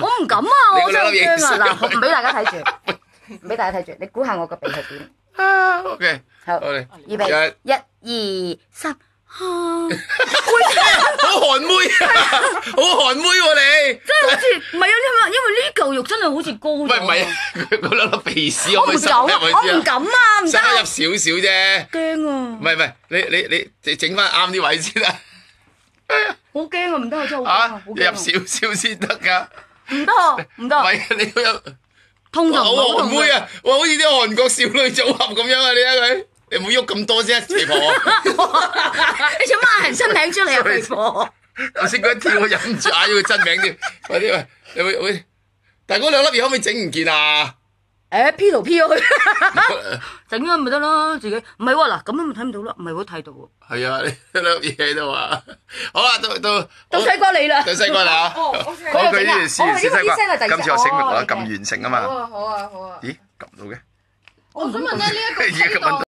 我唔敢啊！我真係好嗰兩粒驚啊！嘢嗱，唔俾大家睇住，唔 俾大家睇住，你估下我個鼻係點？啊，OK，好，好嚟，預備，一、二、三，嚇！好寒妹啊，好寒妹喎你，真係好似唔係啊！因為因為呢嚿肉真係好似高咗。喂唔係啊，佢嗰兩粒鼻屎我唔敢我唔？敢啊！唔得塞入啊！少少啫，驚啊唔！係唔係，你你你整翻啱啲位先啦，好驚啊！唔得啊！真係好驚啊啊！好入！少少先得㗎，唔得啊！唔得啊！喂你都有。痛就好唔好妹啊！哇，好似啲韓國少女組合咁樣啊！你睇佢，你唔好喐咁多啫，肥婆。你做乜嗌人真名出嚟啊，肥婆？頭先佢一跳，我忍唔住嗌咗佢真名添。快啲喂，你會會，但係嗰兩粒嘢可唔可以整唔見啊？誒 P 圖 P 咗佢，整咗咪得咯，自己唔係喎嗱，咁樣咪睇唔到咯，唔係好睇到喎。係啊，你兩 粒嘢喺度啊！好啦，到到到西瓜你啦，到西瓜啦哦，OK 好佢呢件事哦小西因為呢聲係第瓜，今次我醒目啦，哦咁完成啊嘛。好啊好啊好啊！咦，撳到嘅？我想問咧呢一個而家撳批檔